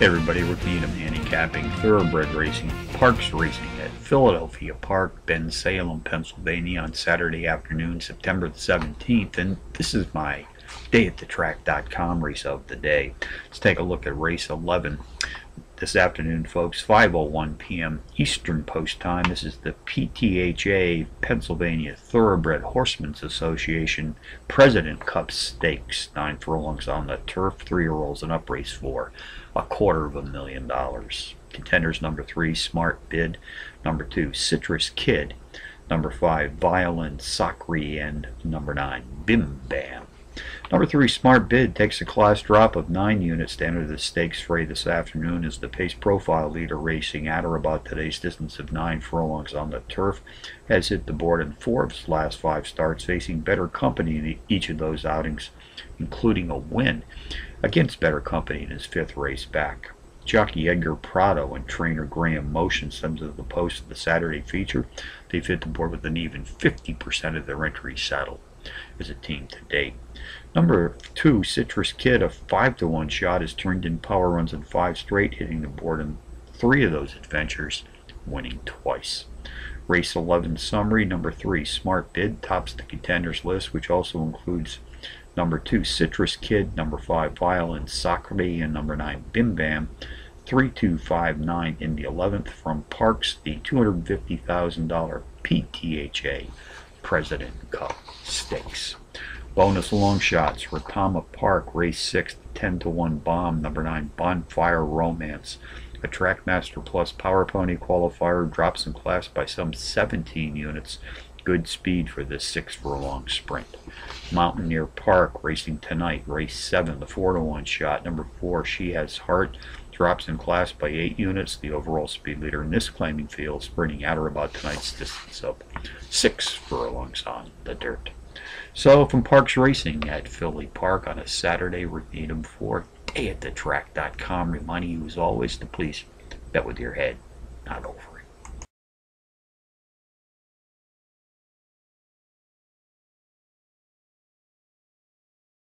Hey everybody, Rick Needham handicapping thoroughbred racing, Parx Racing at Philadelphia Park, Bensalem, Pennsylvania on Saturday afternoon, September the 17th, and this is my dayatthetrack.com race of the day. Let's take a look at race 11 this afternoon, folks, 5.01 p.m. Eastern Post Time. This is the PTHA Pennsylvania Thoroughbred Horsemen's Association President Cup Stakes. Nine furlongs on the turf, three-year-olds and up race four. A quarter of a million dollars. Contenders number three, Smart Bid. Number two, Citrus Kid. Number five, Violin Sacri. And number nine, Bim Bam. Number three, Smart Bid takes a class drop of 9 units to enter the stakes fray this afternoon as the pace profile leader racing at or about today's distance of 9 furlongs on the turf has hit the board in four of his last five starts, facing better company in each of those outings, including a win against better company in his fifth race back. Jockey Edgar Prado and trainer Graham Motion sent to the post of the Saturday feature. They've hit the board with an even 50% of their entries settled as a team to date. Number two, Citrus Kid, a 5 to 1 shot, has turned in power runs in five straight, hitting the board in three of those adventures, winning twice. Race 11 summary, number three, Smart Bid, tops the contenders list, which also includes number two, Citrus Kid, number five, Violin Sacre, and number nine, Bim Bam. 3259 in the 11th from Parx, the $250,000 PTHA President Cup Stakes. Bonus long shots, Retama Park, race 6, 10 to 1 bomb, number 9, Bonfire Romance. A Trackmaster Plus Power Pony qualifier drops in class by some 17 units. Good speed for this 6 furlong sprint. Mountaineer Park, racing tonight, race 7, the 4 to 1 shot. Number 4, She Has Heart, drops in class by 8 units. The overall speed leader in this claiming field, sprinting at or about tonight's distance of 6 furlongs on the dirt. So from Parx Racing at Philly Park on a Saturday, Needham for dayatthetrack.com, reminding you as always to please bet with your head, not over.